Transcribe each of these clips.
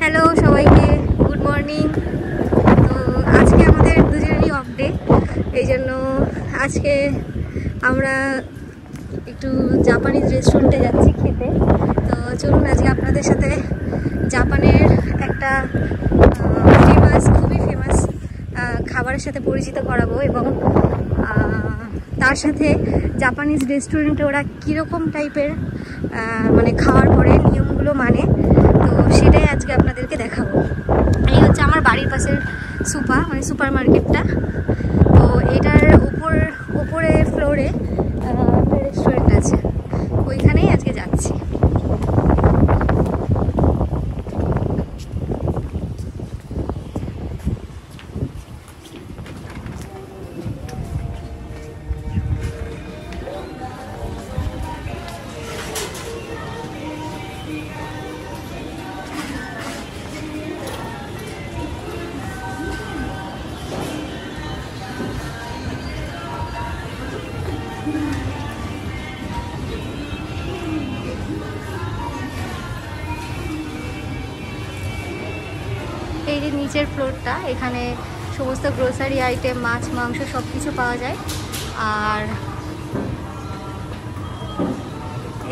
Hello সবাইকে। Good morning তো আজকে আমাদের দুজনেরই অফ ডে এই জন্য আজকে আমরা একটু জাপানিজ রেস্টুরেন্টে যাচ্ছি খেতে। তো চলুন আজকে আপনাদের সাথে জাপানের একটা ফেমাস খুবই ফেমাস খাবারের সাথে পরিচিত করাবো এবং তার সাথে জাপানিজ রেস্টুরেন্টে ওরা কীরকম টাইপের মানে খাওয়ার পরে নিয়মগুলো মানে আজকে আপনাদেরকে দেখাবো। এই হচ্ছে আমার বাড়ির পাশের সুপা মানে সুপার মার্কেটটা তো এটার উপর উপরে ফ্লোরে নিচের ফ্লোরটা, এখানে সমস্ত গ্রোসারি আইটেম মাছ, মাংস সব কিছু পাওয়া যায়। আর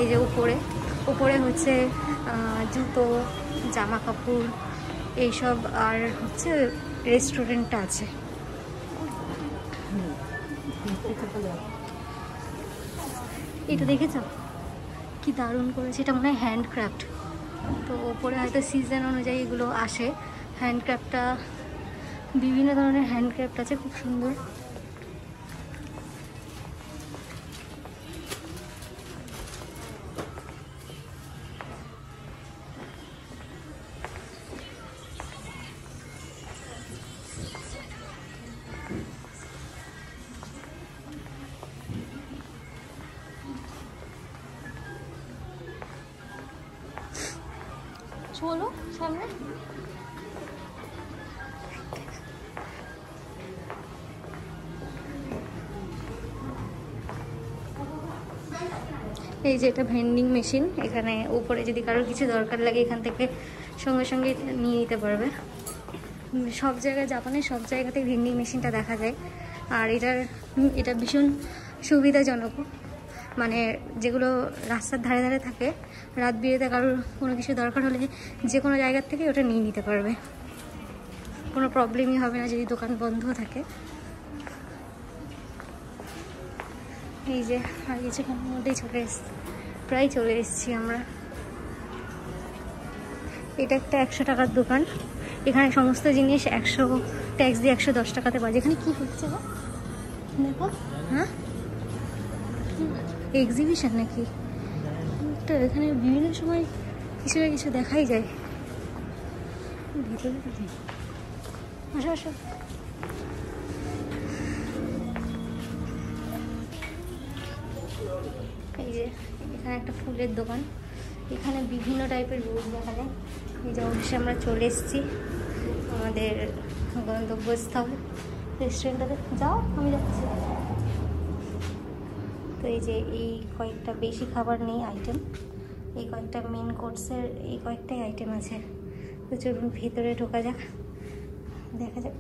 এই যে উপরে উপরে হচ্ছে জুতো জামা কাপড় এইসব, আর হচ্ছে রেস্টুরেন্টটা আছে। এটা দেখেছ? কি দারুণ করেছে এটা মনে হয় হ্যান্ডক্রাফট তো ওপরে হয়তো সিজন অনুযায়ী এগুলো আসে। হ্যান্ডক্রাফটটা বিভিন্ন ধরনের হ্যান্ডক্রাফট আছে খুব সুন্দর। চলো সামনে। এই যে এটা ভেন্ডিং মেশিন এখানে উপরে যদি কারোর কিছু দরকার লাগে এখান থেকে সঙ্গে সঙ্গে নিয়ে নিতে পারবে। সব জায়গায় জাপানের সব জায়গাতেই ভেন্ডিং মেশিনটা দেখা যায়। আর এটার এটা ভীষণ সুবিধাজনক। মানে যেগুলো রাস্তার ধারে ধারে থাকে, রাত বিরেতে কারোর কোনো কিছু দরকার হলে যে কোনো জায়গার থেকে ওটা নিয়ে নিতে পারবে। কোনো প্রবলেমই হবে না যদি দোকান বন্ধ থাকে। এই যে আর কিছুক্ষণের মধ্যেই চলে এসছি। প্রায় চলে এসেছি আমরা। এটা একটা একশো টাকার দোকান। এখানে সমস্ত জিনিস একশো ট্যাক্স দিয়ে একশো দশ টাকাতে পাওয়া যায়। এখানে কী হচ্ছে দেখো হ্যাঁ? এক্সিবিশন নাকি? তো এখানে বিভিন্ন সময় কিছু না কিছু দেখাই যায়। ভিতরে আসো আসো। এই যে, এখানে একটা ফুলের দোকান। এখানে বিভিন্ন টাইপের রোজ দেখা যায়। এই যে অবশ্যই আমরা চলে এসেছি, আমাদের গন্তব্যস্থল রেস্টুরেন্টটাতে। যাও, আমি যাচ্ছি। তো এই যে এই কয়েকটা বেশি খাবার নেই আইটেম এই কয়েকটা মেন কোর্সের এই কয়েকটাই আইটেম আছে। তো চলুন ভেতরে ঢোকা যাক, দেখা যাক।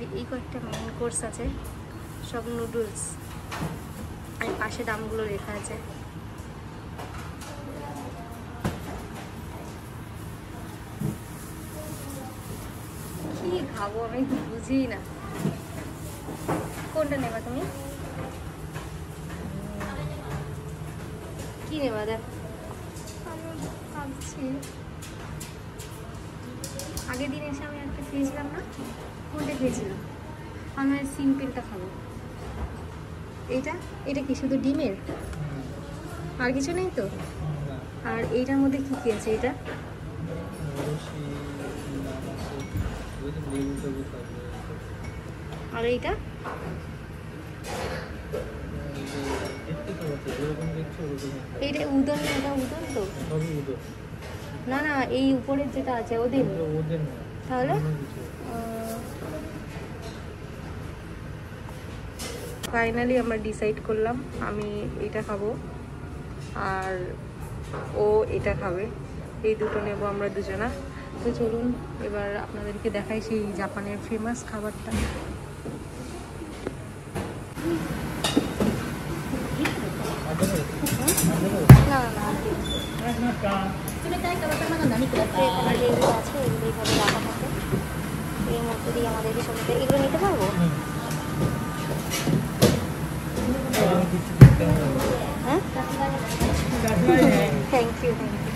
এই এই কয়েকটা মেন কোর্স আছে সব নুডলস আর পাশে দামগুলো লেখা আছে। কি খাব আমি বুঝি না। কোনটা নেবা তুমি? কি নেবা দেখ। আগের দিন এসে আমি একটা খেয়েছিলাম না? কোনটা খেয়েছি না আমি খাব। এইটা? এটা কি শুধু ডিমের? আর কিছু নেই তো? আর এইটার মধ্যে কী কী আছে? এটা আর এইটা? এইটা উদন না এটা উদন তো? না না এই উপরের যেটা আছে ওদের। তাহলে? ফাইনালি আমরা ডিসাইড করলাম, আমি এটা খাব আর ও এটা খাবে। এই দুটো নেব আমরা দুজনা। তো চলুন, এবার আপনাদেরকে দেখাই সেই জাপানের ফেমাস খাবারটা। এর মধ্যে দিয়ে আমাদের এগুলো নিতে পারব আমি কিছু দেখতে হবে হ্যাঁ থ্যাংক ইউ থ্যাংক ইউ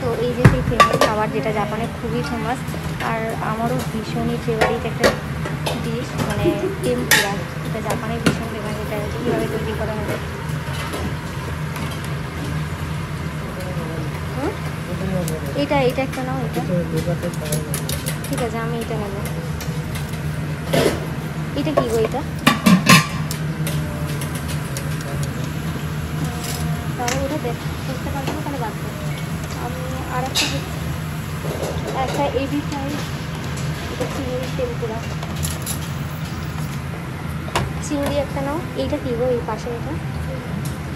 তো এই যে সেই ফেমাস খাবার যেটা জাপানে খুবই ফেমাস আর আমারও ভীষণই ফেভারিট একটা ডিশ মানে টেম্পুরা এটা জাপানের ভীষণ ফেমাস এটা কীভাবে তৈরি করা হবে? এটা এটা একটা নাও এটা। ঠিক আছে আমি এটা নেব। এটা কি গো এটা? তাহলে ওটা দেখ করতে পারব তাহলে বাদ। আমি আর একটা একটা এবি এটা টেম্পুরা চিংড়ি একটা নাও। এইটা কি গো এই পাশে এটা?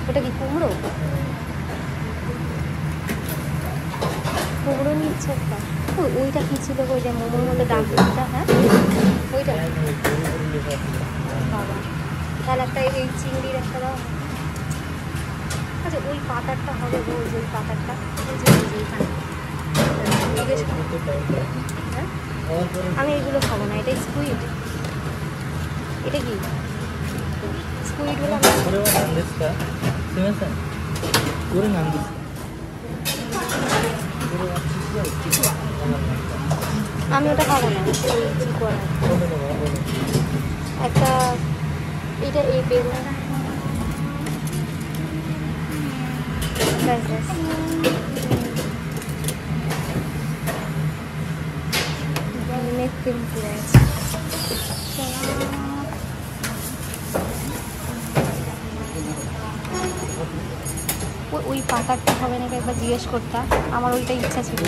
ওটা কি কুমড়ো? কুমড়ো নিচ্ছে একটা। ওইটা কী ছিল ওই যে মোমোর মধ্যে ডাম্পলিংটা হ্যাঁ? ওইটা। বাবা, তাহলে একটা এই চিংড়ির একটা দাও। আচ্ছা ওই পাতারটা হবে গো, ওই পাতারটা। হ্যাঁ? আমি এগুলো খাব না এটা স্কুইড এটা কি? স্কুইড হলো করে নাম দিচ্ছে আমি ওটা খাব না। একটা এটা এই বেগুন। ওই পাতাটা হবে নাকি একবার জিজ্ঞেস করতাম আমার ওইটা ইচ্ছা ছিল।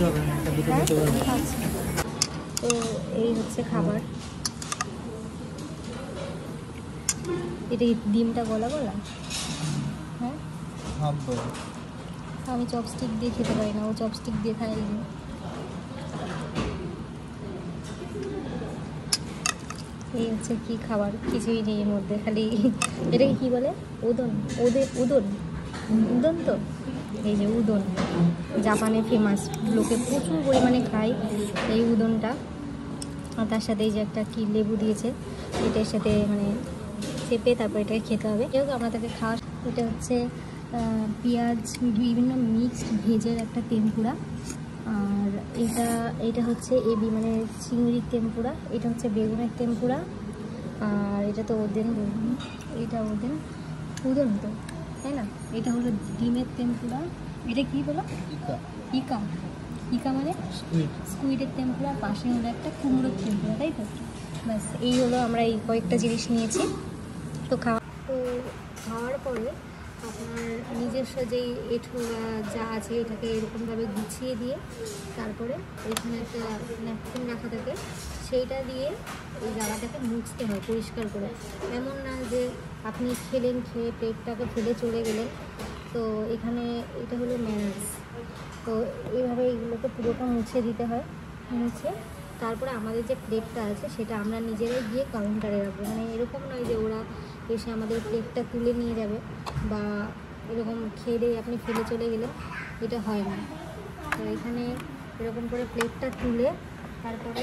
নিতে হবে না একটা দুটো হ্যাঁ? নিতে পারব। তো এই হচ্ছে খাবার। এটা ডিমটা গলা গলা? হ্যাঁ? আমি চপস্টিক দিয়ে খেতে পারি না ও চপস্টিক দিয়ে খাই এই এই হচ্ছে কি খাবার? কিছুই নেই এর মধ্যে খালি এটাকে কি বলে? উদন ওদের উদন। উদন তো? এই যে উদন, জাপানে ফেমাস লোকে প্রচুর পরিমাণে খায় এই উদনটা। আর তার সাথে এই যে একটা কি লেবু দিয়েছে, এটার সাথে মানে চেপে তারপর এটাকে খেতে হবে। যাই হোক, আমরা তাকে খাওয়া এটা হচ্ছে পেঁয়াজ, বিভিন্ন মিক্সড ভেজের একটা তেম্পুরা আর এটা এটা হচ্ছে এবি মানে চিংড়ির তেম্পুরা এটা হচ্ছে বেগুনের তেম্পুরা আর এটা তো বেগুন এটা ওদেন উদন তো। তাই না? এটা হলো ডিমের টেম্পুরা। এটা কি বলো? ইকা। ইকা। মানে? স্কুইড। স্কুইডের টেম্পুরা পাশে হলো একটা কুমড়োর টেম্পুরা তাই তো? ব্যাস এই হলো আমরা এই কয়েকটা জিনিস নিয়েছি। তো খাওয়া তো খাওয়ার পরে আপনার নিজস্ব যেই এঁঠো যা আছে এটাকে এরকমভাবে গুছিয়ে দিয়ে তারপরে এখানে একটা ন্যাপকিন রাখা থাকে, সেইটা দিয়ে এই জায়গাটাকে মুছতে হয় পরিষ্কার করে। এমন না যে আপনি খেলেন, খেয়ে প্লেটটাকে ফেলে চলে গেলেন, তো এখানে এটা হলো ম্যানার্স তো এইভাবে এইগুলোকে পুরোটা মুছে দিতে হয়, মুছে তারপরে আমাদের যে প্লেটটা আছে সেটা আমরা নিজেরাই গিয়ে কাউন্টারে রাখব। মানে এরকম নয় যে ওরা এসে আমাদের প্লেটটা তুলে নিয়ে যাবে বা এরকম খেয়ে দিয়ে আপনি ফেলে চলে গেলে এটা হয় না। তো এখানে এরকম করে প্লেটটা তুলে তারপরে